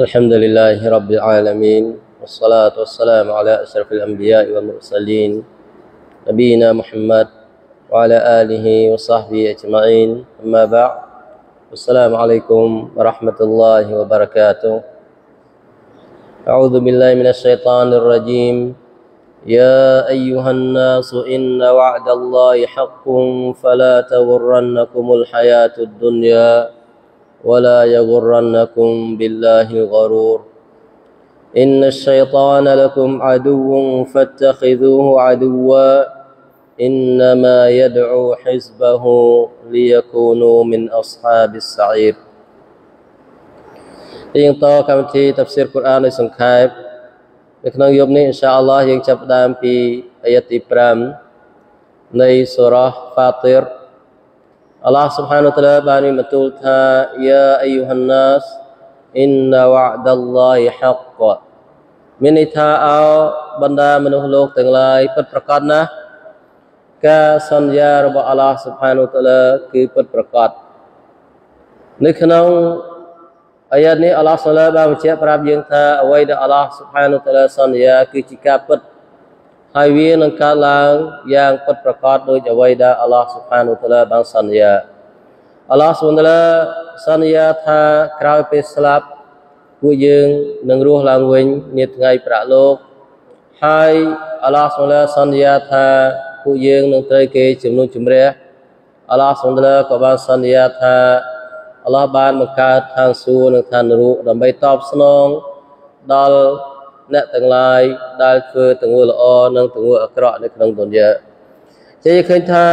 الحمد لله رب العالمين والصلاة والسلام على أشرف الأنبياء والمرسلين نبينا محمد وعلى آله وصحبه أجمعين. أما بعد السلام عليكم ورحمة الله وبركاته. أعوذ بالله من الشيطان الرجيم. يا أيها الناس إن وعد الله حق فلا تغرنكم الحياة الدنيا. ولا يغرنكم بالله الغرور إن الشيطان لكم عدو فاتخذوه عدوا إنما يدعو حزبه ليكونوا من أصحاب السعير ទៀងតកម្មវិធីតាហ្វស៊ីរកូរ៉ានដោយសង្ខេបនៅក្នុងយប់នេះអ៊ីនសាអល់ឡោះយើងចាប់ផ្ដើមពីអាយ៉ាទី5នៃសូរ៉ាហ្វ៉ាទីរ Allah Subhanahu wa taala បានមានបន្ទូលថាយ៉ាអាយូហានណាសអ៊ីនណាវ៉ាដលឡោះហកមានន័យថាអោបណ្ដាមនុស្សលោកទាំងឡាយពិតប្រកបណាស់ការសន្យារបស់ Allah Subhanahu wa taala គឺពិតប្រកបនៅក្នុងអាយ៉ានេះ Allah Subhanahu បានបញ្ជាក់ប្រាប់យើងថាអ្វីដែល Allah Subhanahu wa taala សន្យាគឺជាការពិត ហើយវានឹងកើតឡើងយ៉ាងពិតប្រាកដដោយអ្វីដែលអល់ឡោះស៊ុបហានូតាឡាបានសន្យាអល់ឡោះស៊ុបហានូតាឡាសន្យាថាក្រោយពេលស្លាប់ពួកយើងនឹងរស់ឡើងវិញនាថ្ងៃប្រាក់លោកហើយអល់ឡោះស៊ុបហានូតាឡាសន្យាថាពួកយើងនឹងត្រូវគេជំនុំជម្រះអល់ឡោះស៊ុបហានូតាឡាក៏បានសន្យាថាអល់ឡោះបានបង្កើតឋានសួគ៌និងឋាននរកដើម្បីតបស្នងដល់ អ្នកទាំងឡាយដែលធ្វើទង្វើល្អនិងទង្វើអាក្រក់នៅក្នុងទុនយ៉ាជាឃើញថា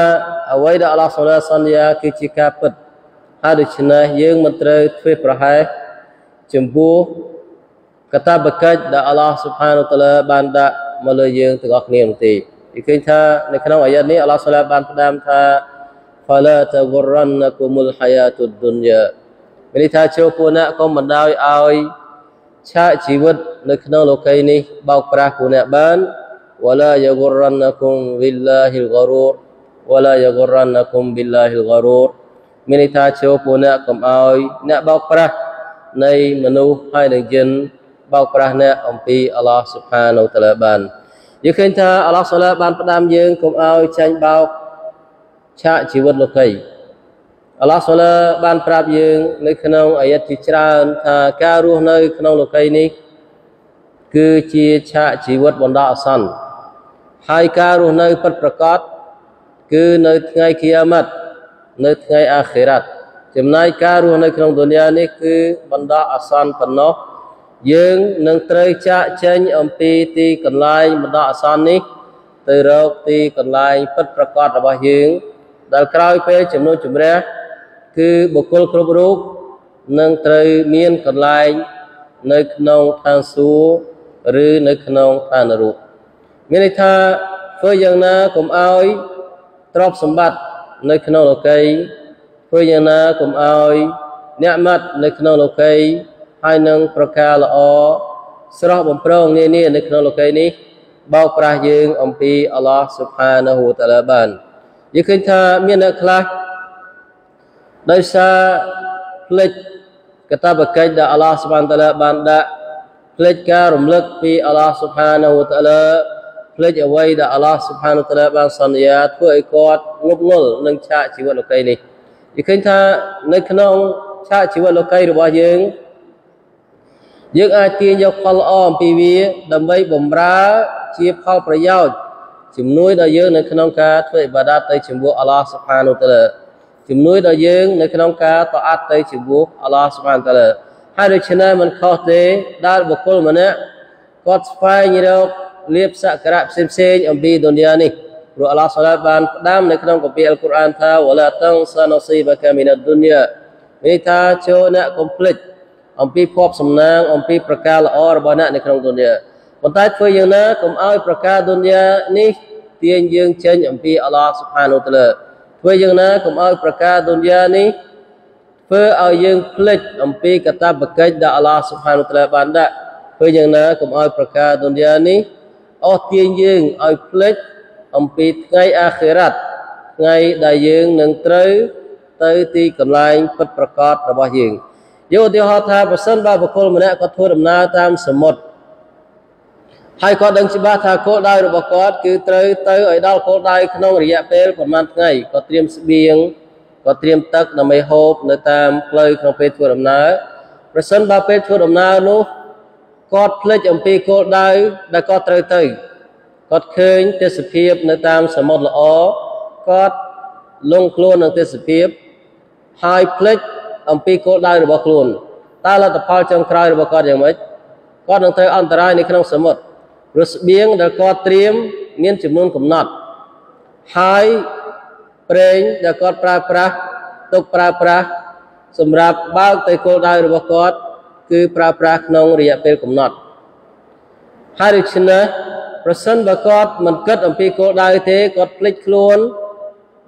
អ្វីដែលអល់ឡោះសូឡាសន្យាគឺជាការពិតហើយដូច្នេះយើងមិនត្រូវធ្វើប្រហែសចំពោះកតាបកិច្ចដែលអល់ឡោះស៊ុបហានូតាឡាបានដាក់មកលើយើងទាំងអស់គ្នានោះទេគេឃើញថានៅក្នុងអាយ៉ានេះអល់ឡោះសូឡាបានផ្ដាំថា فلا تغرنكم الحياة الدنيا មានន័យថាចូលពួកអ្នកកុំបណ្ដោយឲ្យ ឆាកជីវិតនៅក្នុងលោកីនេះបោកប្រាស់ពួកអ្នកបាន ولا يغرنكم بالله الغرور ولا يغرنكم بالله الغرور មានន័យថាចូលពួកអ្នកកុំឲ្យអ្នកបោកប្រាស់នៃមនុស្សហើយនឹងយិនបោកប្រាស់អ្នកអំពីអល់ឡោះស៊ុបហានូតាឡាបានយើងឃើញថាអល់ឡោះសាឡាបានផ្ដាំយើងកុំឲ្យចាញ់បោកឆាកជីវិតលោកី អល់ឡោះសូឡាបានប្រាប់យើង នៅក្នុងអាយ៉ាត់ជាច្រើនថាការរស់នៅ ក្នុងលោកីនេះ គឺជាឆាកជីវិតបណ្ដោះអាសន្នហើយការរស់នៅពិតប្រាកដគឺនៅថ្ងៃគីយ៉ាម៉ាត់នៅថ្ងៃអាខិរ៉ាត់ចំណែកការរស់នៅក្នុងទុនយ៉ានេះគឺបណ្ដោះអាសន្នប៉ុណ្ណោះយើងនឹងត្រូវចាកចេញអំពីទីកន្លែងបណ្ដោះអាសន្ននេះ ទៅរកទីកន្លែងពិតប្រាកដរបស់យើង ដែលក្រោយពេលចំនួនជំរះ គឺបុគ្គលគ្រប់រូបនឹងត្រូវមានកន្លែងនៅក្នុងឋានសួគ៌ឬនៅក្នុងឋានរូបមានន័យថាធ្វើយ៉ាងណាកុំឲ្យទ្រព្យសម្បត្តិនៅក្នុងលោកីធ្វើយ៉ាងណាកុំឲ្យអ្នកម៉ាត់នៅក្នុងលោកីហើយនឹងប្រការល្អស្រស់បំប្រងនានានៅក្នុងលោកីនេះបោកប្រាស់យើងអំពីអល់ឡោះស៊ុបហានាហ៊ូតាឡាបានយើងឃើញថាមានអ្នកខ្លះ ដោយសារផ្លេចកតាបកិច្ចដែលអល់ឡោះសុបានតាឡាបានដាក់ផ្លេចការរំលឹកពីអល់ឡោះសុបានតាឡាផ្លេចអ្វីដែលអល់ឡោះសុបានតាឡាបានសន្យាធ្វើឲ្យគាត់ងប់ងល់នឹងឆាកជីវិតលោកីនេះនិយាយឃើញថានៅក្នុងឆាកជីវិតលោកីរបស់យើងយើងអាចទាញយកផលល្អអំពីវាដើម្បីបំរើជាផលប្រយោជន៍ជំនួយដល់យើងនៅក្នុងការធ្វើអ៊ីបាដាតទៅជាមួយអល់ឡោះសុបានតាឡា ជំនួយដល់យើង នៅក្នុងការតអាត់ទៅជាមួយអល់ឡោះសុបានតាឡាហើយដូច្នេះមិនខុសទេដែលបុគ្គលម្នាក់គាត់ស្វែងរកលៀបសក្ការៈផ្សេងផ្សេងអំពីឌុនយ៉ានេះព្រោះអល់ឡោះសុឡាបានផ្ដាំនៅក្នុងគម្ពីរអល់កុរអានថាវឡាតងសានស៊ីបកាមីនឌុនយ៉ានេះថាចូលអ្នកកុំភ្លេចអំពីភ័ព្វសំណាងអំពីប្រការល្អរបស់អ្នកនៅក្នុងឌុនយ៉ាប៉ុន្តែធ្វើយ៉ាងណាកុំឲ្យប្រការឌុនយ៉ានេះទាញយើងចេញអំពីអល់ឡោះសុផានូតាឡា ធ្វើយ៉ាងណាកុំឲ្យប្រការឌុនយ៉ានេះធ្វើឲ្យយើងភ្លេចអំពីកតាបកិច្ចដែលអល់ឡោះស៊ុបហានុតាឡាបានដាក់ធ្វើយ៉ាងណាកុំឲ្យប្រការឌុនយ៉ានេះអស់ទាញយើងឲ្យភ្លេចអំពីថ្ងៃអាខិរ៉ាត់ថ្ងៃដែលយើងនឹងត្រូវទៅទីកន្លែងពិតប្រកបរបស់យើងយកឧទាហរណ៍ថាប្រសិនបើបុគ្គលម្នាក់គាត់ធ្វើដំណើរតាមសមុទ្រ ហើយគាត់ដឹងច្បាស់ថាគោលដៅរបស់គាត់គឺត្រូវទៅឲ្យដល់គោលដៅក្នុងរយៈពេលប្រហែលថ្ងៃគាត់ត្រៀមស្បៀងគាត់ត្រៀមទឹកដើម្បីហូបនៅតាមផ្លូវក្នុងពេលធ្វើដំណើរប្រសិនបើពេលធ្វើដំណើរនោះគាត់ភ្លេចអំពីគោលដៅដែលគាត់ត្រូវទៅគាត់ឃើញទេសភាពនៅតាមសមុទ្រល្អគាត់លងខ្លួននឹងទេសភាពហើយភ្លេចអំពីគោលដៅរបស់ខ្លួនតើលទ្ធផលចុងក្រោយរបស់គាត់យ៉ាងម៉េចគាត់នឹងត្រូវអន្តរាយនៅក្នុងសមុទ្រព្រោះស្បៀងដែលគាត់ត្រៀមមានចំនួនកំណត់ហើយប្រេងដែលគាត់ប្រើប្រាស់ទុកប្រើប្រាស់សម្រាប់បើកទៅគោលដៅរបស់គាត់ គឺប្រើប្រាស់ក្នុងរយៈពេលកំណត់ហើយដូច្នេះប្រសិនបើគាត់មិនគិតអំពីគោលដៅទេគាត់ភ្លេចខ្លួន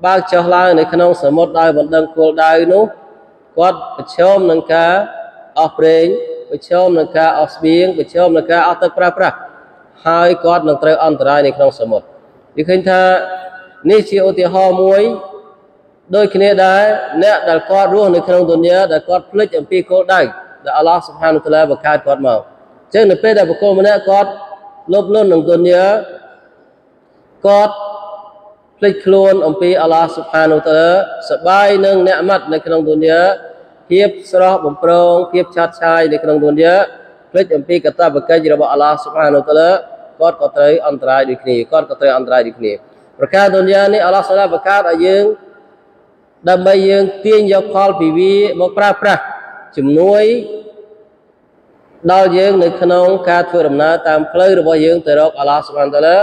បើកចុះឡើងនៅក្នុងសមុទ្រដោយមិនដឹងគោលដៅនោះគាត់ប្រឈមនឹងការអស់ប្រេងប្រឈមនឹងការអស់ស្បៀងប្រឈមនឹងការអស់ទឹកប្រើប្រាស់ ហើយគាត់នឹងត្រូវអន្តរាយនៅក្នុងសមុទ្រនិយាយឃើញថានេះជាឧទាហរណ៍មួយដូចគ្នាដែរអ្នកដែលគាត់រស់នៅក្នុងទុនយាដែលគាត់ភ្លេចអំពីគោលដៅដែលអល់ឡោះសុបហានុតាឡាបង្កើតគាត់មកអញ្ចឹងនៅពេលដែលបុគ្គលម្នាក់គាត់លុបលន់នឹងទុនយាគាត់ភ្លេចខ្លួនអំពីអល់ឡោះសុបហានុតាឡាសបាយនឹងអ្នកម៉ាត់នៅក្នុងទុនយាភាពស្រស់បំប្រងភាពឆាតឆាយនៅក្នុងទុនយា ភ្លេចអំពីកតបកិច្ចរបស់អល់ឡោះសុបហានុតាឡាគាត់ក៏ត្រូវអន្តរាយដូចគ្នាគាត់ក៏ត្រូវអន្តរាយដូចគ្នាប្រការទុនយានេះអល់ឡោះសុលាបង្កើតឲ្យយើងដើម្បីយើងទាញយកផលពីវាមកប្រើប្រាស់ជំនួយដល់យើងនៅក្នុងការធ្វើដំណើរតាមផ្លូវរបស់យើងទៅរកអល់ឡោះសុបហានតាឡា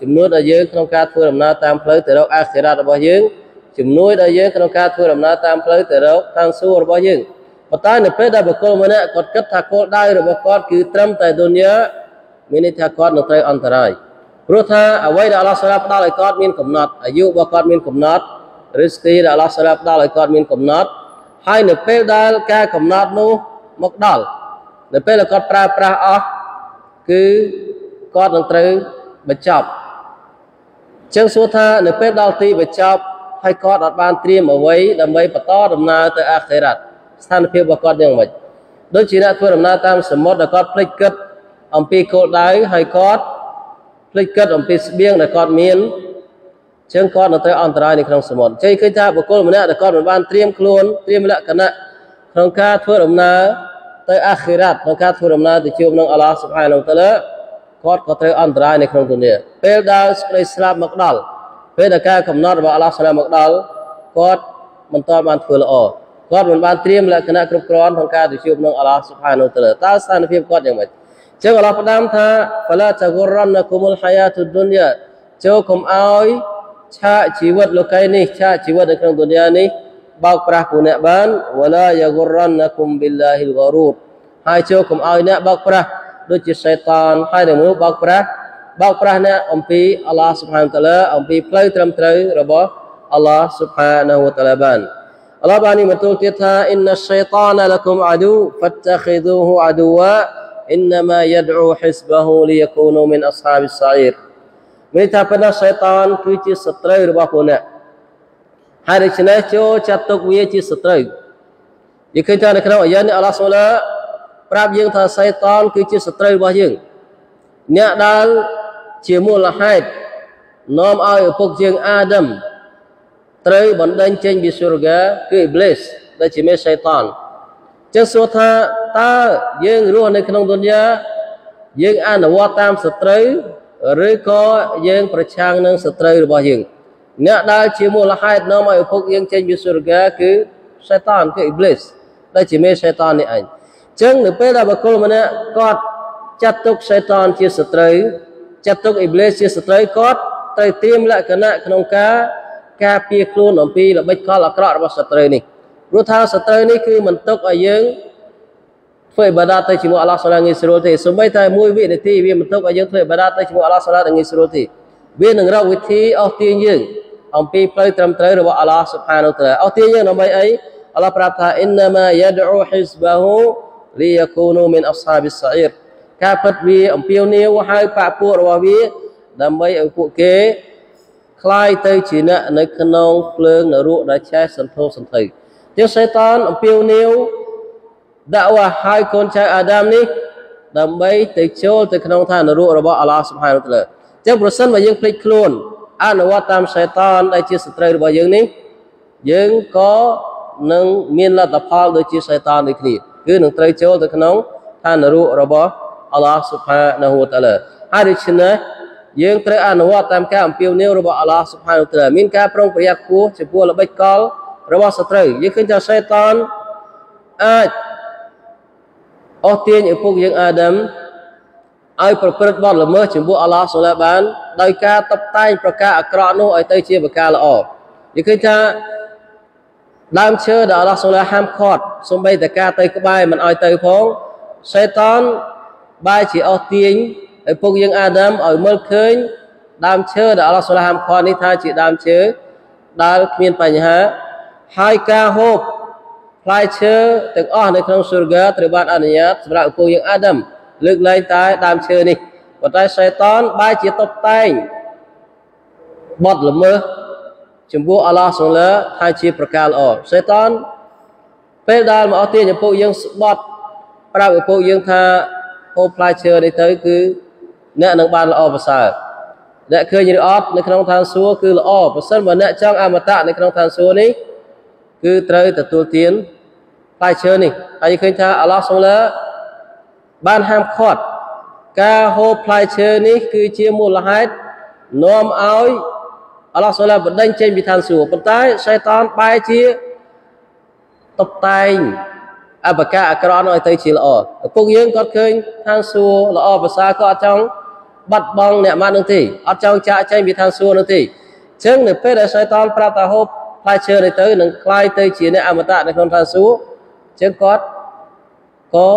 ជំនួយដល់យើងក្នុងការធ្វើដំណើរតាមផ្លូវទៅរកអាខិរ៉ាត់របស់យើងជំនួយដល់យើងក្នុងការធ្វើដំណើរតាមផ្លូវទៅរកឋានសួគ៌របស់យើង ប៉ុន្តែនៅពេលដែលបុគ្គលម្នាក់គាត់គិតថាគោលដៅរបស់គាត់គឺត្រឹមតែឌុនយ៉ាមានន័យថាគាត់នឹងត្រូវអន្តរាយព្រោះថាអ្វីដែលអល់ឡោះស្រាប់ផ្ដល់ឲ្យគាត់មានកំណត់អាយុរបស់គាត់មានកំណត់រិស្គីដែលអល់ឡោះស្រាប់ផ្ដល់ឲ្យគាត់មានកំណត់ហើយនៅពេលដែលការកំណត់នោះមកដល់នៅពេលដែលគាត់ប្រើប្រាស់អស់គឺគាត់នឹងត្រូវបញ្ចប់ចឹងសួរថានៅពេលដល់ទីបញ្ចប់ហើយគាត់អត់បានត្រៀមអ្វីដើម្បីបន្តដំណើរទៅអាខិរ៉ាត់ ស្ថានភាពរបស់គាត់យ៉ាងម៉េចដូចជាអ្នកធ្វើដំណើរតាមសមុទ្រដែលគាត់ភ្លេចគិតអំពីគោលដៅហើយគាត់ភ្លេចគិតអំពីស្បៀងដែលគាត់មានចឹងគាត់នៅត្រូវអន្តរាយនៅក្នុងសមុទ្រជ័យឃើញថាបុគ្គលម្នាក់ដែលគាត់មិនបានត្រៀមខ្លួនត្រៀមលក្ខណៈក្នុងការធ្វើដំណើរទៅអាខិរ៉ាត់ក្នុងការធ្វើដំណើរទៅជួបនឹងអល់ឡោះសុបហានតាឡាគាត់ក៏ត្រូវអន្តរាយនៅក្នុងទុនីពេលដែលសេចក្តីស្លាប់មកដល់ពេលដែលការកំណត់របស់អល់ឡោះស្លាប់មកដល់គាត់មិនតបានធ្វើល្អ គាត់មិនបានត្រៀមលក្ខណៈគ្រប់គ្រាន់ក្នុងការទៅជួបនឹងអល់ឡោះសុបហានតាឡាតើស្ថានភាពគាត់យ៉ាងម៉េចចឹងអល់ឡោះផ្ដាំថាហ្វាឡាតាហ្គុររ៉ានគុមុលហាយ៉ាតុឌុនយ៉ាចូលកុំអោយឆាកជីវិតលោកីនេះឆាកជីវិតនៅក្នុងទុនយ៉ានេះបោកប្រាស់ពួកអ្នកបានវឡាយ៉ាហ្គុររ៉ានគុំប៊ីឡាហ៊ីលហ្គរូតហើយចូលកុំអោយអ្នកបោកប្រាស់ដូចជាសៃតានហើយនឹងមនុស្សបោកប្រាស់បោកប្រាស់អ្នកអំពីអល់ឡោះស៊ុបហានតាឡាអំពីផ្លូវត្រឹមត្រូវរបស់អល់ឡោះស៊ុបហានវតាឡាបាន رباني متوكتها إن الشيطان لكم عدو فاتخذوه عدوا إنما يدعو حسبه ليكونوا من أصحاب السعير. من تابنا الشيطان كيتي ستري رباكونا حارشنا شو شاتوك ويتي ستري يكنت أنا كنا وياني الله سولا براب ينتا الشيطان كيتي ستري رباكونا نعدال تيمو لحيد. نوم آي أبوك جين آدم. ត់ទុកវាជាសត្រូវយើងឃើញថានៅក្នុងអាយ៉ានេះអល់ឡោះសូឡាប្រាប់យើងថាសៃតានគឺជាសត្រូវរបស់យើងអ្នកដែលជាមូលហេតុនាំឲ្យឪពុកយើងអាដាមត្រូវបណ្ដេញចេញពីសុរកាគឺអ៊ីប្លីសដែលជាមេសៃតានចឹងសួរថាតើយើងរស់នៅក្នុងទុនយ៉ាយើងអនុវត្តតាមសត្រូវឬក៏យើងប្រឆាំងនឹងសត្រូវរបស់យើងអ្នកដែលជាមូលហេតុនាំឲ្យឪពុកយើងចេញពីសុរកាគឺសេតានគឺអ៊ីប្លីសដែលជាមេសេតាននេះឯងអញ្ចឹងនៅពេលដែលបុគ្គលម្នាក់គាត់ចាត់ទុកសេតានជាសត្រូវចាត់ទុកអ៊ីប្លីសជាសត្រូវគាត់ត្រូវត្រៀមលក្ខណៈក្នុងការ ការពារខ្លួនអំពីល្បិចកលអាក្រក់របស់សត្រូវនេះព្រោះថាសត្រូវនេះគឺមិនទុកឲ្យយើងធ្វើអ៊ីបាដាតទៅជាមួយអល់ឡោះសូឡាងាយស្រួលទេសូម្បីតែមួយវិនាទីវាមិនទុកឲ្យយើងធ្វើអ៊ីបាដាតទៅជាមួយអល់ឡោះសូឡាងាយស្រួលទេវានឹងរកវិធីអស់ទាញយើងអំពីផ្លូវត្រឹមត្រូវរបស់អល់ឡោះស៊ុបហានូតាឡាអស់ទាញយើងដើម្បីអីអល់ឡោះប្រាប់ថាអ៊ីនណាម៉ាយ៉ាឌូហ៊ីស្បាហ៊ូលីយ៉ាគូនូមីនអស្ហាប៊ីសអ៊ីរការពិតវាអំពាវនាវឲ្យបាក់ពួករបស់វាដើម្បីឲ្យពួកគេ คล้ายទៅជាអ្នកនៅក្នុងភ្លើងនរកដែលឆេះសន្ធោសន្ធៅជាសេតានអំពាវនាវ ដាក់វ៉ាហើយកូនចៅអាដាមនេះដើម្បីទៅចូលទៅក្នុងឋាននរករបស់អល់ឡោះសុបហានតាឡាចឹងប្រសិនបើយើងភ្លេចខ្លួនអនុវត្តតាមសៃតានដែលជាសត្រូវរបស់យើងនេះយើងក៏នឹងមានលទ្ធផលដូចជាសៃតានដូចគ្នាគឺនឹងត្រូវចូលទៅក្នុងឋាននរករបស់អល់ឡោះសុបហានតាឡាហើយដូច្នេះ យើងត្រូវអនុវត្តតាមការអំពាវនាវរបស់អល់ឡោះសុបហានតាឡាមានការប្រុងប្រយ័ត្នខ្ពស់ចំពោះល្បិចកលរបស់សត្រូវយើងឃើញថាសៃតានអាចអស់ទាញឪពុកយើងអាដាមឲ្យប្រព្រឹត្តបទល្មើសចំពោះអល់ឡោះសូឡាបានដោយការតបតែងប្រការអាក្រក់នោះឲ្យទៅជាប្រការល្អនិយាយឃើញថាដើមឈើដែលអល់ឡោះសូឡាហាមឃាត់សំបីតការទៅក្បែរមិនឲ្យទៅផងសេតានបែរជាអស់ទាញ ឪពុកយើងអាដាមឲ្យមើលឃើញដើមឈើដែលអល់ឡោះសូឡាហាមឃាត់នេះថាជាដើមឈើដែលគ្មានបញ្ហា ហើយការហូបផ្លែឈើទាំងអស់នៅក្នុងស៊ុរហ្គាត្រូវបានអនុញ្ញាតសម្រាប់ឪពុកយើងអាដាមលើកលែងតែដើមឈើនេះប៉ុន្តែសៃតានបែរជាតុបតែងបត់ល្មើសចំពោះអល់ឡោះសូឡាថាជាប្រការល្អសៃតានពេលដែលមកអស់ទាញឪពុកយើងស្បត់ប្រាប់ឪពុកយើងថាហូបផ្លែឈើនេះទៅគឺ អ្នកនឹងបានល្អប្រសើរអ្នកឃើញឬអត់នៅក្នុងឋានសួគ៌គឺល្អប្រសិនបើអ្នកចង់អមតៈនៅក្នុងឋានសួគ៌នេះគឺត្រូវទទួលទានផ្លែឈើនេះហើយឃើញថាអល់ឡោះសូឡាបានហាមឃាត់ការហូបផ្លែឈើនេះគឺជាមូលហេតុនាំឲ្យអល់ឡោះសូឡាបណ្ដេញចេញពីឋានសួគ៌ប៉ុន្តែសៃតានបែរជាតបតែងអបកាអក្រក់នោះឲ្យទៅជាល្អឪពុកយើងគាត់ឃើញឋានសួគ៌ល្អប្រសើរក៏អត់ចង់ បាត់បង់អ្នកម៉ាត់នោះទេអត់ចង់ចាក់ចេញពីឋានសួគ៌នោះទេអញ្ចឹងនៅពេលដែលសៃតានប្រាប់ថាហូបផ្លែឈើនេះទៅនឹងคล้ายទៅជាអ្នកអមតៈនៅក្នុងឋានសួគ៌អញ្ចឹងគាត់ក៏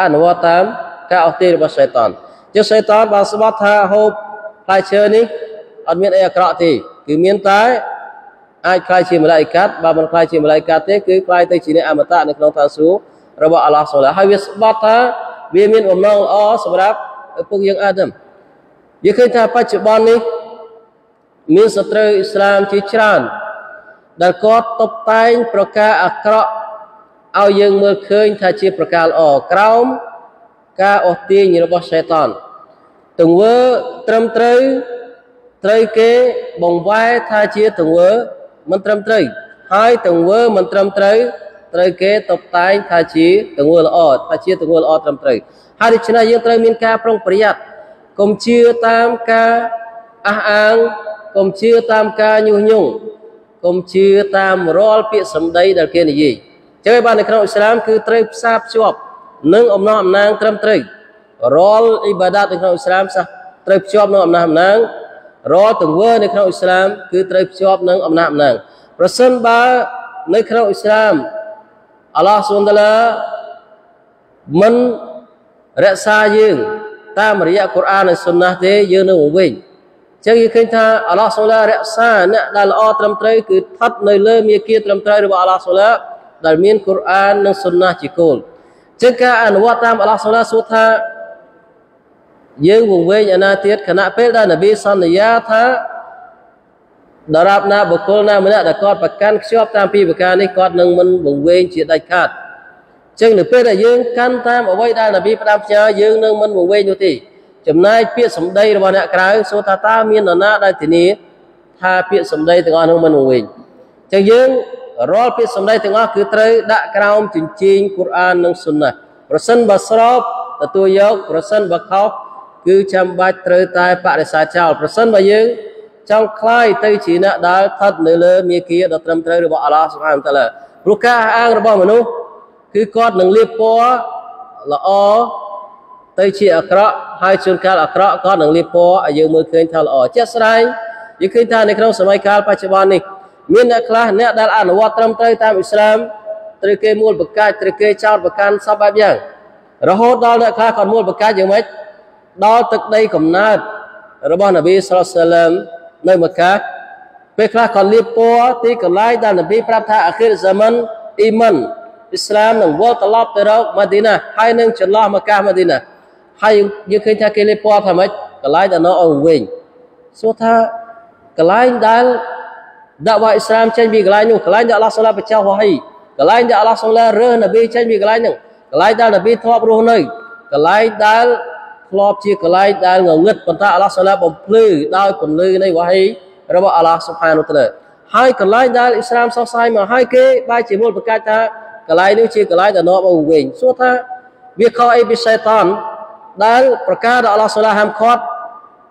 អនុវត្តតាមការអស់ទាញរបស់សៃតានជាសៃតានបានស្បត់ថាហូបផ្លែឈើនេះអត់មានអីអាក្រក់ទេគឺមានតែអាចខ្លាយជាមឡាយកាត់បើមិនខ្លាយជាមឡាយកាត់ទេគឺខ្លាយទៅជាអ្នកអមតៈនៅក្នុងឋានសួគ៌របស់អល់ឡោះសូឡាហើយវាស្បត់ថាវាមានបំណងល្អសម្រាប់ឪពុកយើងអាដាម យើងឃើញថាបច្ចុប្បន្ននេះមានសត្រូវអ៊ីស្លាមជាច្រើន ដែលគាត់តបតែងប្រការអាក្រក់ឲ្យយើងមើលឃើញថាជាប្រការល្អក្រោមការអស់ទាញរបស់សៃតានទង្វើត្រឹមត្រូវត្រូវគេបង្វែរថាជាទង្វើមិនត្រឹមត្រូវហើយទង្វើមិនត្រឹមត្រូវត្រូវគេតបតែងថាជាទង្វើល្អថាជាទង្វើល្អត្រឹមត្រូវហើយដូច្នេះយើងត្រូវមានការប្រុងប្រយ័ត្ន កុំជឿតាមការអះអាងកុំជឿតាមការញុះញង់កុំជឿតាមរាល់ពាក្យសម្ដីដែលគេនិយាយចឹងហើយបាននៅក្នុងអ៊ីស្លាមគឺត្រូវផ្សារភ្ជាប់នឹងអំណរអំណាងត្រឹមត្រូវរាល់អ៊ីបាដាតនៅក្នុងអ៊ីស្លាមសះត្រូវភ្ជាប់នឹងអំណរអំណាងរាល់ទង្វើនៅក្នុងអ៊ីស្លាមគឺត្រូវភ្ជាប់នឹងអំណាចអំណាងប្រសិនបើនៅក្នុងអ៊ីស្លាមអល់ឡោះស៊ុនតាឡាមិនរក្សាយើង តាមរយៈកូរ៉ាននិងសុនណាទេយើងនឹងវិញចឹងយើងឃើញថាអល់ឡោះសូឡារក្សាអ្នកដែលល្អត្រឹមត្រូវគឺស្ថិតនៅលើមាគ៌ាត្រឹមត្រូវរបស់អល់ឡោះសូឡាដែលមានកូរ៉ាននិងសុនណាជាគោលចឹងការអនុវត្តតាមអល់ឡោះសូឡាសួរថាយើងវង្វេងអនាទៀតខណៈពេលដែលនប៊ីសន្យាថាដរាបណាបុគ្គលណាម្នាក់ដែលគាត់ប្រកាន់ខ្ជាប់តាមពីប្រការនេះគាត់នឹងមិនវង្វេងជាដាច់ខាត ចឹងនៅពេលដែលយើងកាន់តាមអ្វីដែលនប៊ីផ្ដាំផ្ញើយើងនឹងមិនវង្វេងនោះទេចំណែកពាក្យសម្ដីរបស់អ្នកក្រៅសួរថាតើមាននរណាដែលធានាថាពាក្យសម្ដីទាំងអស់នោះមិនវង្វេងចឹងយើងរាល់ពាក្យសម្ដីទាំងអស់គឺត្រូវដាក់ក្រោមជញ្ជីងកូរ៉ាននិងសុនណាប្រសិនបើស្របទទួលយកប្រសិនបើខុសគឺចាំបាច់ត្រូវតែបដិសេធចោលប្រសិនបើយើងចង់คลายទៅជាអ្នកដែលស្ថិតនៅលើមាគ៌ាដ៏ត្រឹមត្រូវរបស់អល់ឡោះសុបហានតាឡាព្រោះការអាងរបស់មនុស្ស គឺគាត់នឹងលៀបពណ៌ល្អទៅជាអាក្រក់ហើយជួនកាលអាក្រក់គាត់នឹងលៀបពណ៌ឲ្យយើងមើលឃើញថាល្អជាក់ស្ដែងយើងឃើញថានៅក្នុងសម័យកាលបច្ចុប្បន្ននេះមានអ្នកខ្លះអ្នកដែលអនុវត្តត្រឹមត្រូវតាមអ៊ីស្លាមត្រូវគេមូលបកាច់ត្រូវគេចោតប្រកាន់សពបែបយ៉ាងរហូតដល់អ្នកខ្លះគាត់មូលបកាច់យ៉ាងម៉េចដល់ទឹកដីកំណើតរបស់នប៊ីសល្លសាឡាមនៅមកាពេលខ្លះក៏លៀបពណ៌ទីកន្លែងដែលនប៊ីប្រាប់ថាអាខិរហ្សាមិនអ៊ីមិន អ៊ីស្លាមនឹងវិលត្រឡប់ទៅរកម៉ាឌីណាហើយនឹងចន្លោះមកាម៉ាឌីណាហើយយើងឃើញថាគេលៀបពណ៌ថាម៉េចកន្លែងដែលនៅអង្គវិញសួរថាកន្លែងដែលដាក់វ៉ាអ៊ីស្លាមចេញពីកន្លែងនោះកន្លែងដែលអល់ឡោះសូឡាបញ្ចុះវ៉ាហ៊ីកន្លែងដែលអល់ឡោះសូឡារើសនប៊ីចេញពីកន្លែងហ្នឹងកន្លែងដែលនប៊ីធ្លាប់រស់នៅកន្លែងដែលធ្លាប់ជាកន្លែងដែលងងឹតប៉ុន្តែអល់ឡោះសាឡាបំភ្លឺដោយពន្លឺនៃវ៉ាហ៊ីរបស់អល់ឡោះស៊ុបហានូតាឡាហើយកន្លែងដែលអ៊ីស្លាមសោះសាយមកហើយគេបែរជាមូលប្រកាសថា កន្លែងនេះជាកន្លែងដែលនាំមកវិញសួរថាវាខុសអីពីសៃតានដែលប្រកាសដល់អល់ឡោះសាឡាហាមឃាត់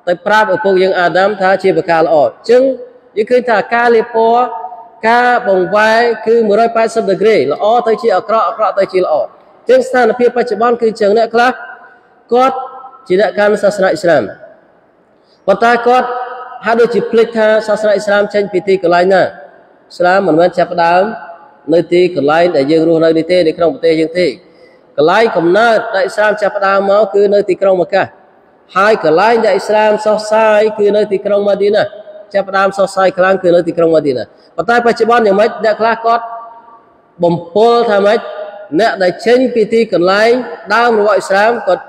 ទៅប្រាប់ឪពុកយើងអាដាមថាជាប្រការល្អអញ្ចឹងយើងឃើញថាការលាបពណ៌ការបង្វែរគឺ180 degree ល្អទៅជាអាក្រក់អាក្រក់ទៅជាល្អអញ្ចឹងស្ថានភាពបច្ចុប្បន្នគឺចឹងអ្នកខ្លះគាត់ជាអ្នកកាន់សាសនាអ៊ីស្លាមប៉ុន្តែគាត់ហាក់ដូចជាភ្លេចថាសាសនាអ៊ីស្លាមចេញពីទីកន្លែងណាអ៊ីស្លាមមិនមែនចាប់ផ្ដើម នៅទីកន្លែងដែលយើងរស់នៅនេះទេនៅក្នុងប្រទេសយើងទេកន្លែងកំណើតដែលអ៊ីស្លាមចាប់ផ្ដើមមកគឺនៅទីក្រុងម៉ាកាហើយកន្លែងដែលអ៊ីស្លាមសោះសាយគឺនៅទីក្រុងម៉ាឌីណាចាប់ផ្ដើមសោះសាយខ្លាំងគឺនៅទីក្រុងម៉ាឌីណាប៉ុន្តែបច្ចុប្បន្នយ៉ាងម៉េចអ្នកខ្លះគាត់បំពល់ថាម៉េចអ្នកដែលចេញពីទីកន្លែងដើមរបស់អ៊ីស្លាមគាត់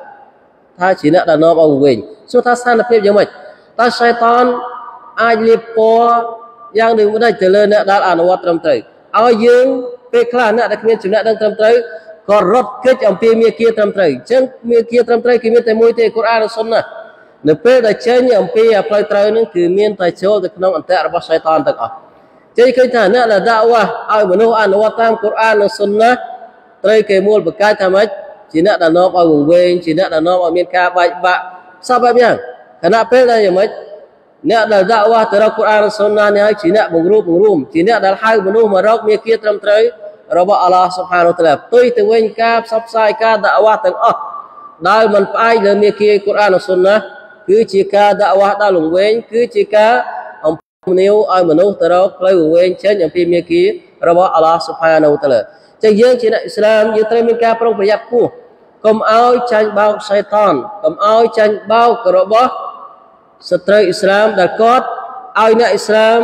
ថាជាអ្នកដែលនាំឲ្យវិញសួរថាស្ថានភាពយ៉ាងម៉េចតើសៃតានអាចលៀបពណ៌យ៉ាងដូចម្ដេចទៅលើអ្នកដែលអនុវត្តត្រឹមត្រូវ ឲ្យយើងពេលខ្លះអ្នកដែលគ្មានចំណេះដឹងត្រឹមត្រូវក៏រត់គេចអំពីមេគាត្រឹមត្រូវអញ្ចឹងមេគាត្រឹមត្រូវគឺមានតែមួយទេកូរ៉ាននិងសុនណានៅពេលដែលចេញអំពីផ្លូវត្រូវនឹងគឺមានតែចូលទៅក្នុងអន្តៈរបស់សៃតានទាំងអស់ចេញឃើញថាអ្នកដែលដាក់វ៉ាឲ្យមនុស្សអនុវត្តតាមកូរ៉ាននិងសុនណាត្រូវគេមូលបង្កើតថាម៉េចជាអ្នកដែលនាំឲ្យវង្វេងជាអ្នកដែលនាំឲ្យមានការបែកបាក់សពបែបយ៉ាងខណៈពេលដែលយ៉ាងម៉េច អ្នកដែលដាក់វ៉ាទៅរកកូរ៉ាននិងសុនណានេះហើយជាអ្នកបង្រួបបង្រួមជាអ្នកដែលហៅមនុស្សមករកមេគាត្រឹមត្រូវរបស់អល់ឡោះសុបហានូតាឡាផ្ទុយទៅវិញការផ្សព្វផ្សាយការដាក់វ៉ាទាំងអស់ដែលមិនផ្អែកលើមេគាកូរ៉ាននិងសុនណាគឺជាការដាក់វ៉ាដល់លងវែងគឺជាការអំពាវនាវឲ្យមនុស្សទៅរកផ្លូវវែងចេញអំពីមេគារបស់អល់ឡោះសុបហានូតាឡាចឹងយើងជាអ្នកអ៊ីស្លាមយើងត្រូវមានការប្រុងប្រយ័ត្នខ្ពស់កុំឲ្យចាញ់បោកសៃតានកុំឲ្យចាញ់បោករបស់ សត្រូវអ៊ីស្លាមដែលគាត់ឲ្យអ្នកអ៊ីស្លាម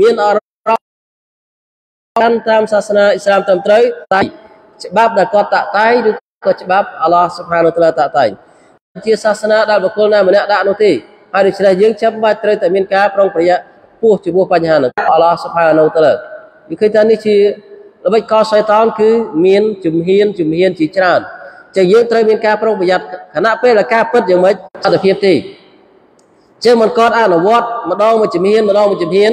មានអារម្មណ៍តាមសាសនាអ៊ីស្លាមត្រឹមត្រូវតែច្បាប់ដែលគាត់តាក់តែងឬក៏ច្បាប់អល់ឡោះសុបហានតាឡាតាក់តែងជាសាសនាដែលបុគ្គលណាម្នាក់ដាក់នោះទេហើយដូច្នេះយើងចាំបាច់ត្រូវតែមានការប្រុងប្រយ័ត្នពោះចំពោះបញ្ហានោះអល់ឡោះសុបហានតាឡានិយាយថានេះជាល្បិចកលសៃតានគឺមានជំហានជំហានជាច្រើនចឹងយើងត្រូវមានការប្រុងប្រយ័ត្នខណៈពេលដែលការពិតយ៉ាងម៉េចអត្ថភាពទេ ចឹងមិនកត់អនុវត្តម្ដងមួយជំហានម្ដងមួយជំហាន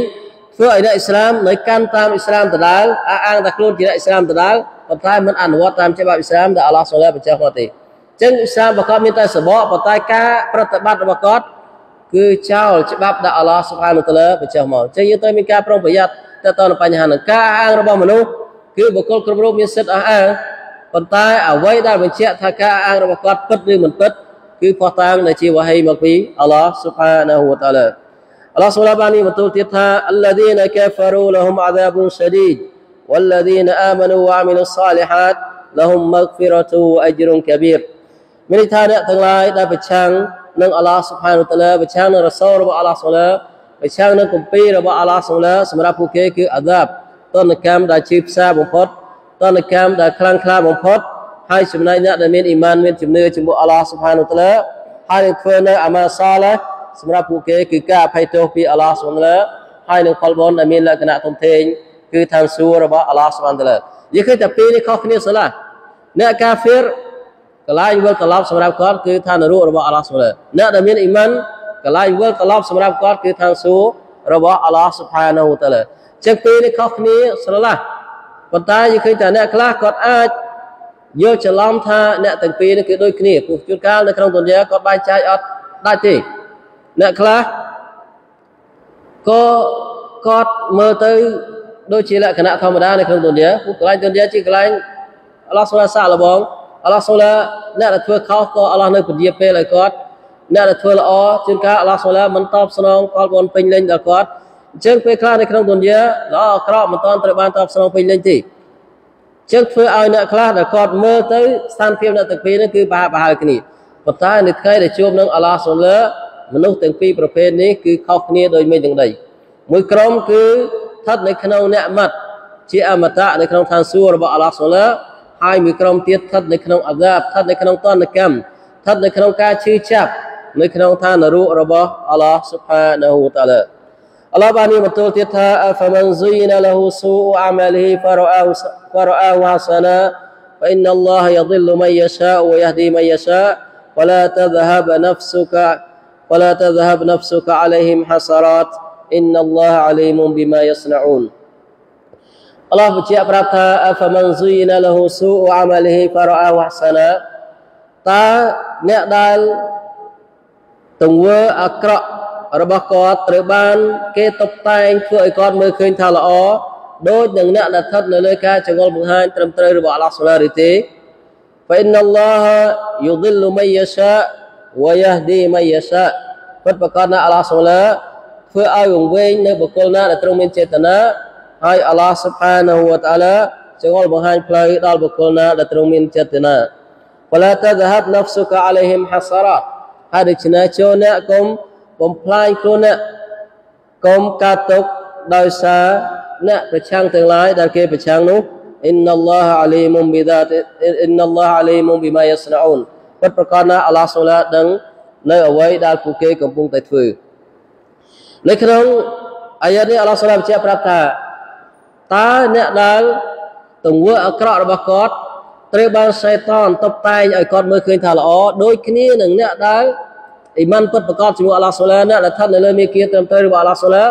ធ្វើឲ្យអ្នកអ៊ីស្លាមនៅកាន់តាមអ៊ីស្លាមដដែលអះអាងថាខ្លួនជាអ្នកអ៊ីស្លាមដដែលប៉ុន្តែមិនអនុវត្តតាមច្បាប់អ៊ីស្លាមដែលអល់ឡោះសូឡាបញ្ជាក់មកទេចឹងអ៊ីស្លាមប្រកបមានតែសបកប៉ុន្តែការប្រតិបត្តិរបស់គាត់គឺចោលច្បាប់ដែលអល់ឡោះសុបហានុតាឡាបញ្ជាក់មកចឹងយើងត្រូវមានការប្រុងប្រយ័ត្នទៅតទៅបញ្ហានឹងការអាងរបស់មនុស្សគឺបុគ្គលគ្រប់រូបមានសិទ្ធិអះអាងប៉ុន្តែអ្វីដែលបញ្ជាក់ថាការអាងរបស់គាត់ពិតឬមិនពិត គឺផុសតាងដែលជាវ៉ាហីមកពីអល់ឡោះស៊ុបហានាហ៊ូវតាឡាអល់ឡោះសូឡាបាននេះបន្ទូលទៀតថាអល្លាឌីនកាហ្វារូលហ៊ុមអាដាប៊ុនសាឌីដវ៉ល្លាឌីនអាម៉ានូវ៉ាអាមីលសាលីហាតលហ៊ុមម៉ាហ្វីរ៉ាទូអជ្រុនកាប៊ីរមានន័យថាអ្នកទាំងឡាយដែលប្រឆាំងនឹងអល់ឡោះស៊ុបហានាហ៊ូវតាឡាប្រឆាំងនឹងរសូលរបស់អល់ឡោះសូឡាប្រឆាំងនឹងគម្ពីររបស់អល់ឡោះសូឡាសម្រាប់ពួកគេគឺអាដាបតនកម្មដែលជាផ្សារបំផុតតនកម្មដែលខ្លាំងក្លាបំផុត ហើយចំណែកអ្នកដែលមានអ៊ីម៉ានមានជំនឿជាមួយអល់ឡោះស៊ុបហានតាឡាហើយនឹងធ្វើនៅអាម៉ាសាឡាសម្រាប់ពួកគេគឺការអភ័យទោសពីអល់ឡោះស៊ុបហានតាឡាហើយនឹងផលបុណ្យដែលមានលក្ខណៈធំធេងគឺឋានសួគ៌របស់អល់ឡោះស៊ុបហានតាឡានិយាយឃើញតែពីរនេះខុសគ្នាស្រឡះអ្នកកាហ្វេរកន្លែងវិលត្រឡប់សម្រាប់គាត់គឺឋាននរករបស់អល់ឡោះស៊ុបហានអ្នកដែលមានអ៊ីម៉ានកន្លែងវិលត្រឡប់សម្រាប់គាត់គឺឋានសួគ៌របស់អល់ឡោះស៊ុបហានតាឡាចឹងពីរនេះខុសគ្នាស្រឡះប៉ុន្តែយើងឃើញថាអ្នកខ្លះគាត់អាច យកច្រឡំថាអ្នកទាំងពីរនេះគឺដូចគ្នាព្រោះជួនកាលនៅក្នុងទុនយាគាត់បែងចែកអត់ដាច់ទេអ្នកខ្លះក៏គាត់មើលទៅដូចជាលក្ខណៈធម្មតានៅក្នុងទុនយាព្រោះកន្លែងទុនយាជាកន្លែងអល់ឡោះសូឡាសាឡបងអល់ឡោះសូឡាអ្នកដែលធ្វើខុសក៏អល់ឡោះនៅពន្យាពេលឲ្យគាត់អ្នកដែលធ្វើល្អជួនកាលអល់ឡោះសូឡាមិនតបស្នងផលបុណ្យពេញលេញដល់គាត់អញ្ចឹងពេលខ្លះនៅក្នុងទុនយាល្អអាក្រក់មិនតាន់ត្រូវបានតបស្នងពេញលេញទេ ចឹងធ្វើឲ្យអ្នកខ្លះដែលគាត់មើលទៅស្ថានភាពអ្នកទាំងពីរនេះគឺប្រហាក់ប្រហែលគ្នាប៉ុន្តែនៅថ្ងៃដែលជួបនឹងអល់ឡោះសូឡាមនុស្សទាំងពីរប្រភេទនេះគឺខុសគ្នាដោយមេទាំងដីមួយក្រុមគឺស្ថិតនៅក្នុងអ្នកម៉ាត់ជាអមតៈនៅក្នុងឋានសួគ៌របស់អល់ឡោះសូឡាហើយមួយក្រុមទៀតស្ថិតនៅក្នុងអាហ្សាបស្ថិតនៅក្នុងតនកម្មស្ថិតនៅក្នុងការឈឺចាប់នៅក្នុងឋាននរករបស់អល់ឡោះស៊ុបហានាហ៊ូតាឡា الله يضل من يشاء ويهدي من يشاء ولا تذهب نفسك ولا تذهب نفسك عليهم حسرات إن الله عليم بما يصنعون អល់ឡោះបញ្ជាក់ប្រាប់ថាអហ្វមិនស៊ុយណាលហ៊ូស៊ូអាម៉ាលីហ៊ីហ្វារ៉ាវ៉ាសាណាតើអ្នកដែលទង្វើអាក្រក់ របស់គាត់ត្រូវបានគេតុបតែងធ្វើឲ្យគាត់មើលឃើញថាល្អដូចនឹងអ្នកដែលស្ថិតនៅលើការចងល់បង្ហាញត្រឹមត្រូវរបស់អល់ឡោះសូឡារីទេ فإن الله يضل من يشاء ويهدي من يشاء ពិតប្រកបណាអល់ឡោះសូឡាធ្វើឲ្យវង្វេងនៅបុគ្គលណាដែលទ្រង់មានចេតនាហើយអល់ឡោះសុបហានហូវតាឡាចងល់បង្ហាញផ្លូវដល់បុគ្គលណាដែលទ្រង់មានចេតនា ولا تذهب نفسك عليهم حسرات ហើយដូច្នេះចូលអ្នកកុំ បំផ្លាញខ្លួនអ្នកកុំកាត់ទុកដោយសារអ្នកប្រឆាំងទាំងឡាយដែលគេប្រឆាំងនោះអ៊ីនអល់ឡោះអាលីមុំប៊ីដាតអ៊ីនអល់ឡោះអាលីមុំប៊ីម៉ាយ៉ាស្នាអ៊ូនពិតប្រកបណាអល់ឡោះសូឡាដឹងនៅអ្វីដែលពួកគេកំពុងតែធ្វើនៅក្នុងអាយ៉ានេះអល់ឡោះសូឡាបញ្ជាក់ប្រាប់ថាតើអ្នកដែលទង្វើអាក្រក់របស់គាត់ត្រូវបានសៃតានតបតែងឲ្យគាត់មើលឃើញថាល្អដូចគ្នានឹងអ្នកដែល អ៊ីម៉ានពិតប្រកបជាមួយអល់ឡោះសូឡាអ្នកដែលស្ថិតនៅលើមេគាត្រឹមត្រូវរបស់អល់ឡោះសូឡា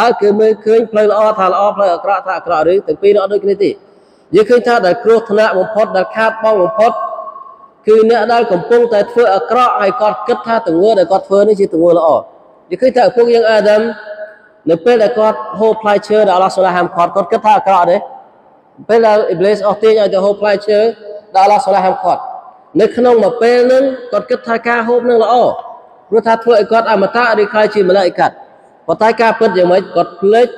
ដែលគឺមើលឃើញផ្លូវល្អថាល្អផ្លូវអាក្រក់ថាអាក្រក់ឬទាំងពីរនោះអត់ដូចគ្នាទេយើងឃើញថាដែលគ្រោះថ្នាក់បំផុតដែលខាតបង់បំផុតគឺអ្នកដែលកំពុងតែធ្វើអាក្រក់ហើយគាត់គិតថាទង្វើដែលគាត់ធ្វើនេះជាទង្វើល្អយើងឃើញថាឪពុកយើងអាដាមនៅពេលដែលគាត់ហូបផ្លែឈើដែលអល់ឡោះសូឡាហាមគាត់គាត់គិតថាអាក្រក់ទេពេលដែលអ៊ីប្លីសអស់ទាញឲ្យទៅហូបផ្លែឈើដែលអល់ឡោះសូឡាហាមគាត់នៅក្នុងមួយពេលហ្នឹងគាត់គិតថាការហូបនឹងល្អ ព្រោះថាធ្វើឲ្យគាត់អមតៈឬខ្លាយជាមលាអ៊ីកាត់ប៉ុន្តែការពិតយ៉ាងម៉េចគាត់ភ្លេច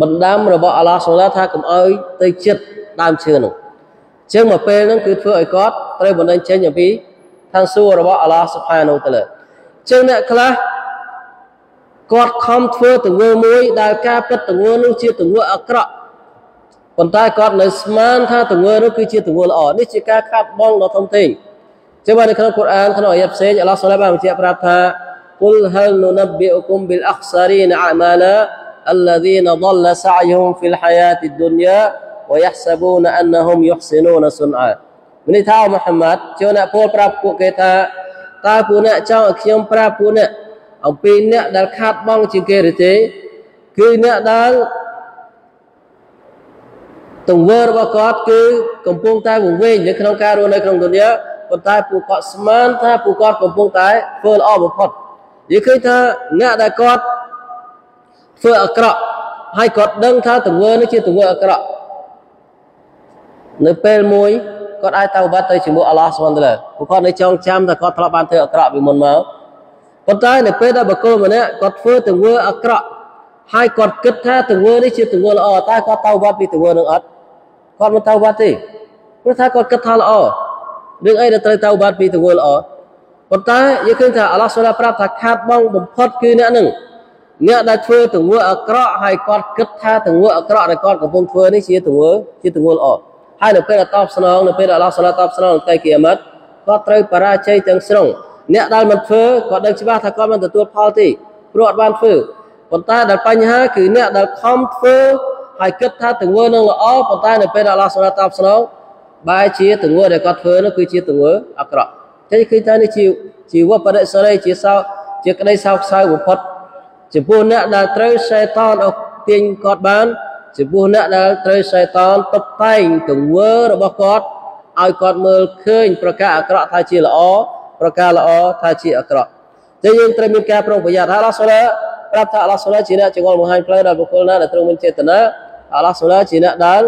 បណ្ដាំរបស់អាឡោះសូឡាថាកុំឲ្យទៅចិត្តដើមឈើនោះអញ្ចឹងមកពេលហ្នឹងគឺធ្វើឲ្យគាត់ត្រូវបណ្ដឹងចេញអំពីខាងសួររបស់អាឡោះសុផានូតាឡាអញ្ចឹងអ្នកខ្លះគាត់ខំធ្វើទង្វើមួយដែលការពិតទង្វើនោះជាទង្វើអាក្រក់ប៉ុន្តែគាត់នៅស្មានថាទង្វើនោះគឺជាទង្វើល្អនេះជាការខាត់បងដ៏ធំធេង ចឹងបាននៅក្នុងកូរ៉ានក្នុងអាយ៉ាផ្សេងអាឡោះសូឡាបានបញ្ជាក់ប្រាប់ថា قل هل ننبئكم بالأخسرين أعمالا الذين ضل سعيهم في الحياة الدنيا ويحسبون أنهم يحسنون صنعا មានន័យថាមហាម៉ាត់ចូលអ្នកពលប្រាប់ពួកគេថាតើពួកអ្នកចង់ឲ្យខ្ញុំប្រាប់ពួកអ្នកអំពីអ្នកដែលខាត់បងជាងគេឬទេគឺអ្នកដែលទង្វើរបស់គាត់គឺកំពុងតែវង្វេងនៅក្នុងការរស់នៅក្នុងទុនយ៉ា ប៉ុន្តែពួកគាត់ស្មានថាពួកគាត់កំពុងតែធ្វើល្អបំផុតយើងឃើញថាអ្នកដែលគាត់ធ្វើអាក្រក់ហើយគាត់ដឹងថាទង្វើនេះជាទង្វើអាក្រក់នៅពេលមួយគាត់អាចទៅបាត់ទៅជាមួយអល់ឡោះសុបហានតាឡាពួកគាត់នៅចងចាំថាគាត់ធ្លាប់បានធ្វើអាក្រក់ពីមុនមកប៉ុន្តែនៅពេលដែលបុគ្គលម្នាក់គាត់ធ្វើទង្វើអាក្រក់ហើយគាត់គិតថាទង្វើនេះជាទង្វើល្អតែគាត់ទៅបាត់ពីទង្វើនឹងអត់គាត់មិនទៅបាត់ទេព្រោះថាគាត់គិតថាល្អ រឿងអីដែលត្រូវទៅបាត់ពីទង្វើល្អប៉ុន្តែយើងឃើញថាអល់ឡោះសូឡាប្រាប់ថាខាតបងបំផុតគឺអ្នកនឹងអ្នកដែលធ្វើទង្វើអាក្រក់ហើយគាត់គិតថាទង្វើអាក្រក់ដែលគាត់កំពុងធ្វើនេះជាទង្វើជាទង្វើល្អហើយនៅពេលដែលតបស្នងនៅពេលដែលអល់ឡោះសូឡាតបស្នងនៅថ្ងៃគីយ៉ាម៉ាត់គាត់ត្រូវបរាជ័យទាំងស្រុងអ្នកដែលមិនធ្វើគាត់ដឹងច្បាស់ថាគាត់មិនទទួលផលទេព្រោះអត់បានធ្វើប៉ុន្តែដែលបញ្ហាគឺអ្នកដែលខំធ្វើហើយគិតថាទង្វើនឹងល្អប៉ុន្តែនៅពេលដែលអល់ឡោះសូឡាតបស្នង បែរជាទង្វើដែលគាត់ធ្វើនោះគឺជាទង្វើអាក្រក់ចឹងគឺថានេះជាជីវបរិសរីជាសោជាក្តីសោកសៅបំផុតចំពោះអ្នកដែលត្រូវសែតានអុកទាញគាត់បានចំពោះអ្នកដែលត្រូវសែតានតបតែងទង្វើរបស់គាត់ឲ្យគាត់មើលឃើញប្រការអាក្រក់ថាជាល្អប្រការល្អថាជាអាក្រក់ចឹងយើងត្រូវមានការប្រុងប្រយ័ត្នហើយអល់ឡោះសូឡាប្រាប់ថាអល់ឡោះសូឡាជាអ្នកចងល់បង្ហាញផ្លូវដល់បុគ្គលណាដែលទ្រង់មានចេតនាអល់ឡោះសូឡាជាអ្នកដែល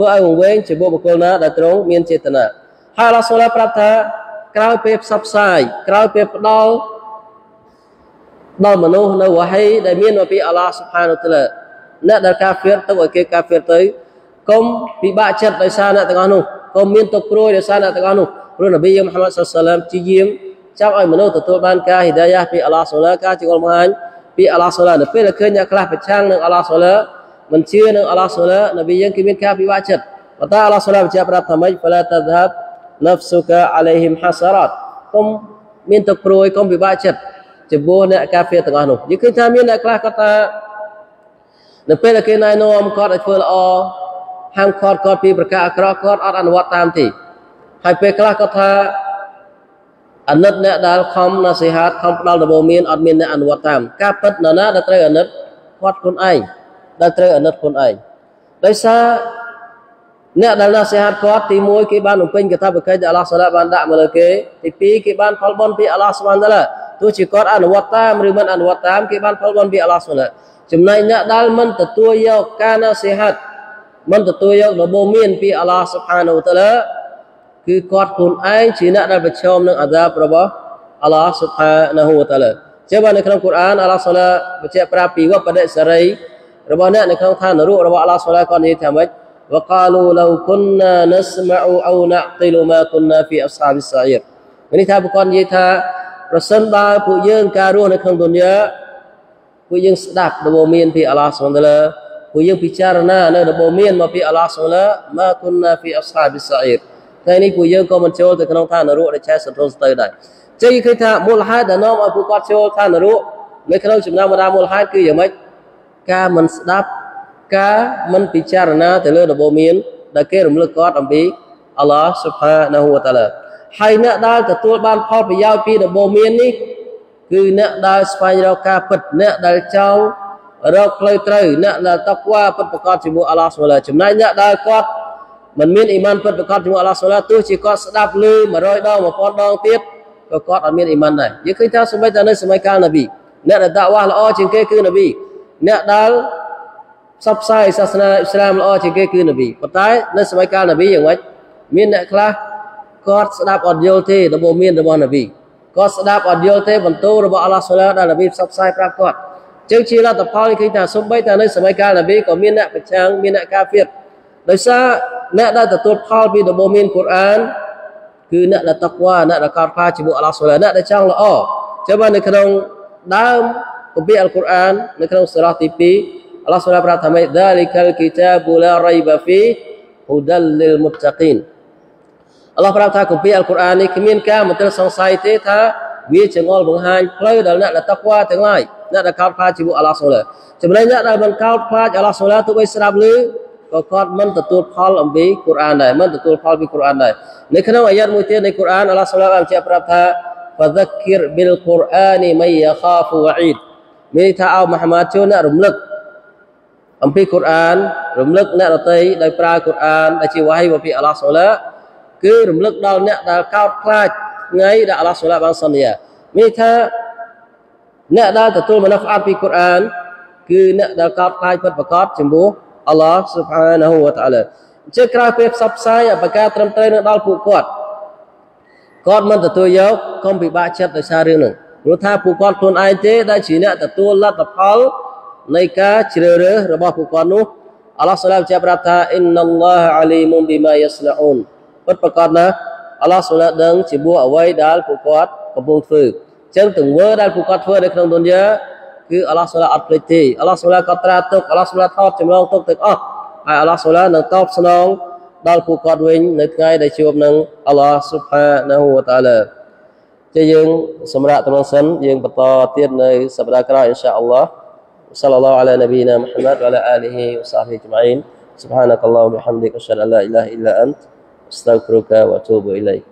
ធ្វើឲ្យវង្វេងចំពោះបុគ្គលណាដែលទ្រង់មានចេតនាហើយអល់ឡោះសូឡាប្រាប់ថាក្រោយពេលផ្សព្វផ្សាយក្រោយពេលផ្ដល់ដល់មនុស្សនៅវ៉ាហីដែលមានមកពីអល់ឡោះសុផានុតាឡាអ្នកដែលកាហ្វៀរទៅឲ្យគេកាហ្វៀរទៅកុំពិបាកចិត្តដោយសារអ្នកទាំងអស់នោះកុំមានទុកព្រួយដោយសារអ្នកទាំងអស់នោះព្រោះនប៊ីយមហាម៉ាត់សុសឡាមជាយាមចាប់ឲ្យមនុស្សទទួលបានការហ៊ីដាយ៉ាពីអល់ឡោះសូឡាការជល់បង្ហាញពីអល់ឡោះសូឡានៅពេលដែលឃើញអ្នកខ្លះប្រឆាំងនឹងអល់ឡោះសូឡា មិនជឿនឹងអល់ឡោះសូឡានប៊ីយើងគឺមានការពិបាកចិត្តប៉ុន្តែអល់ឡោះសូឡាបញ្ជាក់ប្រាប់ថាម៉េច فلا تذهب نفسك عليهم حسرات កុំមានទឹកព្រួយកុំពិបាកចិត្តចំពោះអ្នកកាហ្វៀទាំងអស់នោះយើងឃើញថាមានអ្នកខ្លះគាត់ថានៅពេលដែលគេណែនាំគាត់ឲ្យធ្វើល្អ ហាមឃាត់គាត់ពីប្រការអាក្រក់គាត់អត់អនុវត្តតាមទេហើយពេលខ្លះគាត់ថាអាណិតអ្នកដែលខំណាសិហាតខំផ្ដល់ដំបូន្មានអត់មានអ្នកអនុវត្តតាមការពិតនរណាដែលត្រូវអាណិតគាត់ខ្លួនឯង ដែលត្រូវអាណិតខ្លួនឯងដោយសារអ្នកដែលណាសិហាតគាត់ទី1គេបានបំពេញកាតព្វកិច្ចដែលអល់ឡោះសាឡាបានដាក់មកលើគេទី2គេបានផលបុណ្យពីអល់ឡោះស្មានតាឡាទោះជាគាត់អនុវត្តតាមឬមិនអនុវត្តតាមគេបានផលបុណ្យពីអល់ឡោះស្មានចំណែកអ្នកដែលមិនទទួលយកការណាសិហាតមិនទទួលយកដំបូន្មានពីអល់ឡោះស៊ុបហានូតាឡាគឺគាត់ខ្លួនឯងជាអ្នកដែលប្រឈមនឹងអាដាបរបស់អល់ឡោះស៊ុបហានូវតាឡាជាបាននៅក្នុងកូរ៉ានអល់ឡោះសាឡាបញ្ជាក់ប្រាប់ពីវបដិសរី របស់អ្នកនៅក្នុងឋាននរករបស់អល់ឡោះសាឡាគាត់និយាយថាម៉េច وقالوا لو كنا نسمع او نعقل ما كنا في اصحاب السعير នេះថាប្រកបនិយាយថាប្រសិនបើពួកយើងការរស់នៅក្នុងទុនយ៉ាពួកយើងស្ដាប់ដំបូន្មានពីអល់ឡោះសុបហានតាឡាពួកយើងពិចារណានៅដំបូន្មានមកពីអល់ឡោះសុបហានតាឡាម៉ាគុនណាហ្វីអស្ហាបិសអ៊ីរថ្ងៃនេះពួកយើងក៏មិនចូលទៅក្នុងឋាននរកដែលឆេះសន្ទុះស្ទើដែរចឹងឃើញថាមូលហេតុដែលនាំឲ្យពួកគាត់ចូលឋាននរកនៅក្នុងចំណោមបណ្ដាមូលហេតុគឺយ៉ាងម៉េច ការមិនស្ដាប់ការមិនពិចារណាទៅលើដំបូន្មានដែលគេរំលឹកគាត់អំពីអល់ឡោះសុបហានាហ៊ូវតាឡាហើយអ្នកដែលទទួលបានផលប្រយោជន៍ពីដំបូន្មាននេះគឺអ្នកដែលស្វែងរកការពិតអ្នកដែលចង់រកផ្លូវត្រូវអ្នកដែលតក្វាពិតប្រកបជាមួយអល់ឡោះសុបហាចំណែកអ្នកដែលគាត់មិនមានអ៊ីម៉ានពិតប្រកបជាមួយអល់ឡោះសុបហាទោះជាគាត់ស្ដាប់ឮ100ដង1000ដងទៀតក៏គាត់អត់មានអ៊ីម៉ានដែរយើងឃើញថាសម្រាប់តែនៅសម័យកាលនប៊ីអ្នកដែលតាក់វ៉ាល្អជាងគេគឺនប៊ី អ្នកដែលផ្សព្វផ្សាយសាសនាអ៊ីស្លាមល្អជាងគេគឺនប៊ីប៉ុន្តែនៅសម័យកាលនប៊ីយ៉ាងម៉េចមានអ្នកខ្លះគាត់ស្ដាប់អត់យល់ទេដំបូន្មានរបស់នប៊ីគាត់ស្ដាប់អត់យល់ទេបន្ទូលរបស់អល់ឡោះសូឡាដែលនប៊ីផ្សព្វផ្សាយប្រាប់គាត់ចឹងជាលទ្ធផលឃើញថាសំបីតែនៅសម័យកាលនប៊ីក៏មានអ្នកប្រឆាំងមានអ្នកកាហ្វៀតដោយសារអ្នកដែលទទួលផលពីដំបូន្មានកូរ៉ានគឺអ្នកដែលតក្វាអ្នកដែលកោតខ្លាចជាមួយអល់ឡោះសូឡាអ្នកដែលចង់ល្អចឹងបាននៅក្នុងដើម គម្ពីរអល់កុរអាននៅក្នុងសូរ៉ាទី2អល់ឡោះសូឡាប្រាប់ថាម៉េច Dzalikal kitabu la raiba fi hudal lil muttaqin អល់ឡោះប្រាប់ថាគម្ពីរអល់កុរអាននេះគ្មានការមន្ទិលសង្ស័យទេថាវាចងល់បង្ហាញផ្លូវដល់អ្នកដែលតក្វាទាំងឡាយអ្នកដែលកោតខ្លាចជាមួយអល់ឡោះសូឡាចំណែកអ្នកដែលមិនកោតខ្លាចអល់ឡោះសូឡាទោះបីស្ដាប់ឮក៏គាត់មិនទទួលផលអំពីកូរ៉ានដែរមិនទទួលផលពីកូរ៉ានដែរនៅក្នុងអាយ៉ាតមួយទៀតនៃកូរ៉ានអល់ឡោះសូឡាបានបញ្ជាក់ប្រាប់ថា فذكر بالقرآن من يخاف وعيد មានថាអោមហាម៉ាត់ចូលអ្នករំលឹកអំពីកូរ៉ានរំលឹកអ្នកដតីដោយប្រើកូរ៉ានដែលជាវ៉ាហីមកពីអល់ឡោះសូឡាគឺរំលឹកដល់អ្នកដែលកោតខ្លាចថ្ងៃដែលអល់ឡោះសូឡាបានសន្យាមានថាអ្នកដែលទទួលមនហ្វាតពីកូរ៉ានគឺអ្នកដែលកោតខ្លាចពិតប្រកបចំពោះអល់ឡោះស៊ុបហានាហ៊ូវតាឡាអញ្ចឹងក្រោយពេលផ្សព្វផ្សាយអបការត្រឹមត្រូវនៅដល់ពួកគាត់គាត់មិនទទួលយកកុំពិបាកចិត្តដោយសាររឿងហ្នឹង ព្រោះថាពួកគាត់ខ្លួនឯងទេដែលជាអ្នកទទួលលទ្ធផលនៃការជ្រើសរើសរបស់ពួកគាត់នោះអល់ឡោះសូឡាជាប្រាប់ថាអ៊ីនណល់ឡោះអាលីមុនប៊ីម៉ាយ៉ាស្លាអ៊ូនពិតប្រកបណាអល់ឡោះសូឡាដឹងជាមួយអ្វីដែលពួកគាត់កំពុងធ្វើអញ្ចឹងទង្វើដែលពួកគាត់ធ្វើនៅក្នុងទុនយ៉ាគឺអល់ឡោះសូឡាអត់ភ្លេចទេអល់ឡោះសូឡាក៏ត្រាទុកអល់ឡោះសូឡាថតចម្លងទុកទាំងអស់ហើយអល់ឡោះសូឡានឹងតបស្នងដល់ពួកគាត់វិញនៅថ្ងៃដែលជួបនឹងអល់ឡោះស៊ុបហានាហ៊ូវតាឡា ជាយើងសម្រាប់តំណសិនយើងបន្តទៀតនៅសប្តាហ៍ក្រោយអ៊ីនសាអល់ឡោះ صلى الله على نبينا محمد وعلى آله وصحبه أجمعين سبحانك اللهم وبحمدك أشهد أن لا إله إلا أنت أستغفرك وأتوب إليك